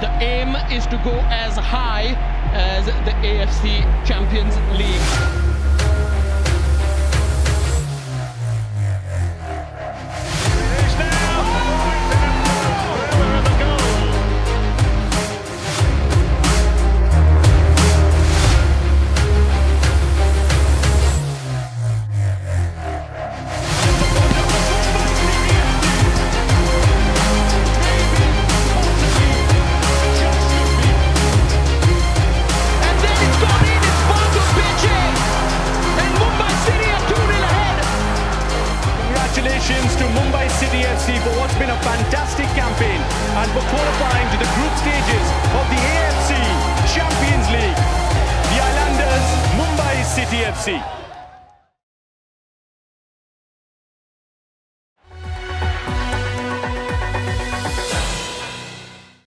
The aim is to go as high as the AFC Champions League. Congratulations to Mumbai City FC for what's been a fantastic campaign and for qualifying to the group stages of the AFC Champions League. The Islanders, Mumbai City FC.